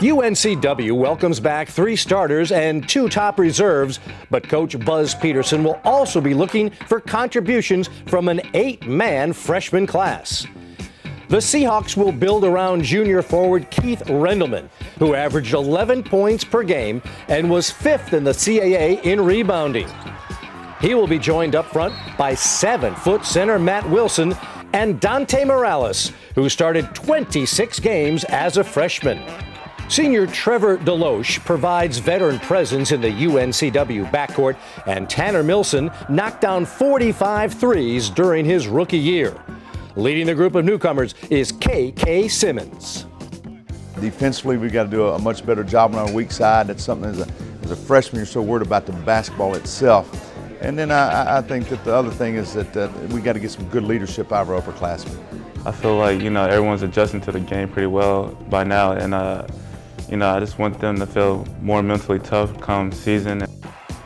UNCW welcomes back three starters and two top reserves, but coach Buzz Peterson will also be looking for contributions from an eight man freshman class. The Seahawks will build around junior forward Keith Rendleman, who averaged 11 points per game and was fifth in the CAA in rebounding. He will be joined up front by seven foot center Matt Wilson and Dante Morales, who started 26 games as a freshman. Senior Trevor Deloche provides veteran presence in the UNCW backcourt, and Tanner Milson knocked down 45 threes during his rookie year. Leading the group of newcomers is K.K. Simmons. Defensively, we've got to do a, much better job on our weak side. That's something as a, as a freshman, you're so worried about the basketball itself. And then I, I think that the other thing is that uh, we got to get some good leadership out of our upperclassmen. I feel like, you know, everyone's adjusting to the game pretty well by now. And uh, you know, I just want them to feel more mentally tough come season.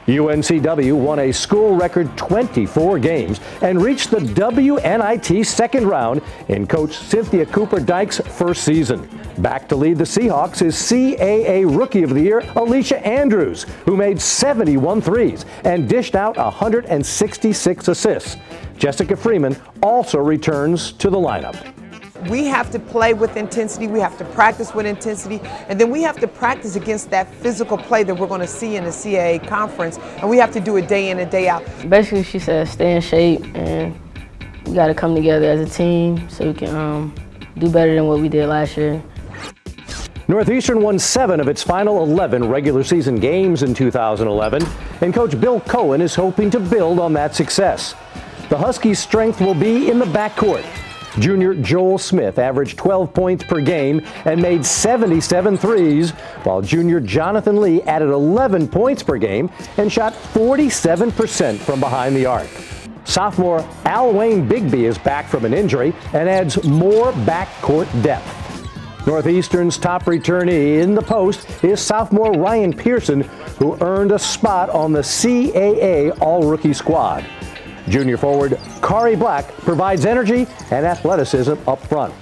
UNCW won a school record 24 games and reached the WNIT second round in coach Cynthia Cooper-Dyke's first season. Back to lead the Seahawks is CAA Rookie of the Year Alisha Andrews, who made 71 threes and dished out 166 assists. Jessica Freeman also returns to the lineup we have to play with intensity, we have to practice with intensity, and then we have to practice against that physical play that we're going to see in the CAA conference, and we have to do it day in and day out. Basically, she said stay in shape, and we got to come together as a team so we can um, do better than what we did last year. Northeastern won seven of its final 11 regular season games in 2011, and coach Bill Coen is hoping to build on that success. The Huskies' strength will be in the backcourt. Junior Joel Smith averaged 12 points per game and made 77 threes, while junior Jonathan Lee added 11 points per game and shot 47% from behind the arc. Sophomore Alwayne Bigby is back from an injury and adds more backcourt depth. Northeastern's top returnee in the post is sophomore Ryan Pearson, who earned a spot on the CAA All Rookie squad. Junior forward Kauri Black provides energy and athleticism up front.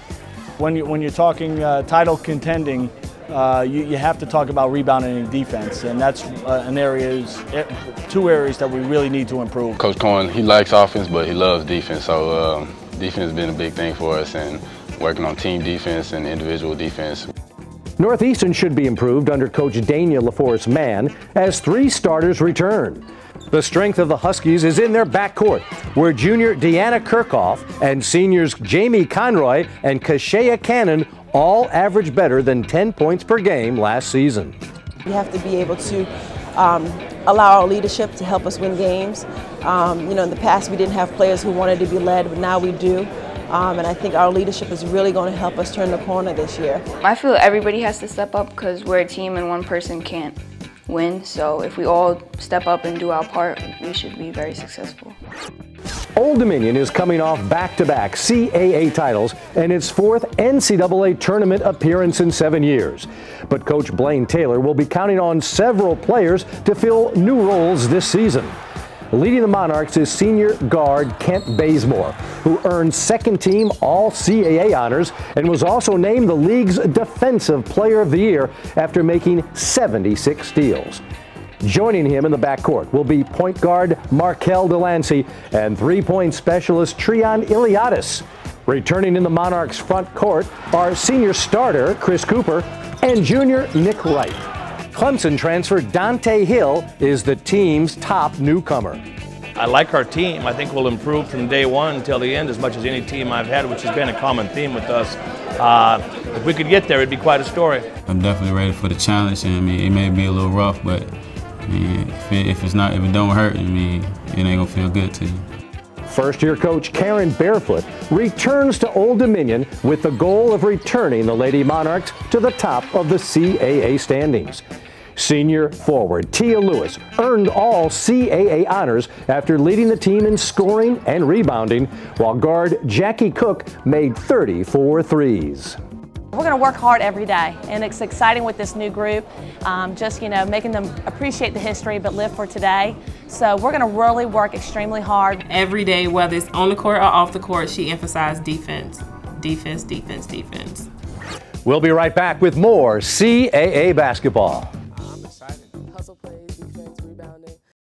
When, you, when you're talking uh, title contending, uh, you, you, have to talk about rebounding and defense, and that's uh, an areas, eh, two areas that we really need to improve. Coach Coen, he likes offense, but he loves defense, so uh, defense has been a big thing for us, and working on team defense and individual defense. Northeastern should be improved under Coach Daynia LaForce-Mann as three starters return. The strength of the Huskies is in their backcourt, where junior Deanna Kirchhoff and seniors Jamie Conroy and Kashea Cannon all averaged better than 10 points per game last season. We have to be able to um, allow our leadership to help us win games. Um, you know, in the past we didn't have players who wanted to be led, but now we do. Um, and I think our leadership is really going to help us turn the corner this year. I feel everybody has to step up because we're a team and one person can't win. So if we all step up and do our part, we should be very successful. Old Dominion is coming off back-to-back CAA titles and its fourth NCAA tournament appearance in seven years. But Coach Blaine Taylor will be counting on several players to fill new roles this season. Leading the Monarchs is senior guard Kent Bazemore, who earned second team All CAA honors and was also named the league's Defensive Player of the Year after making 76 steals. Joining him in the backcourt will be point guard Markel Delancey and three-point specialist Trian Iliadis. Returning in the Monarchs front court are senior starter Chris Cooper and junior Nick Wright. Clemson transfer Donte Hill is the team's top newcomer. I like our team. I think we'll improve from day one until the end as much as any team I've had, which has been a common theme with us. Uh, if we could get there, it'd be quite a story. I'm definitely ready for the challenge. I mean, it may be a little rough, but I mean, if, it, if it's not, if it don't hurt, I mean, it ain't gonna feel good to you. First year coach Karen Barefoot returns to Old Dominion with the goal of returning the Lady Monarchs to the top of the CAA standings. Senior forward Tia Lewis earned all CAA honors after leading the team in scoring and rebounding, while guard Jackie Cook made 34 threes. We're going to work hard every day, and it's exciting with this new group, um, just, you know, making them appreciate the history but live for today. So we're going to really work extremely hard. Every day, whether it's on the court or off the court, she emphasized defense, defense, defense, defense. We'll be right back with more CAA basketball.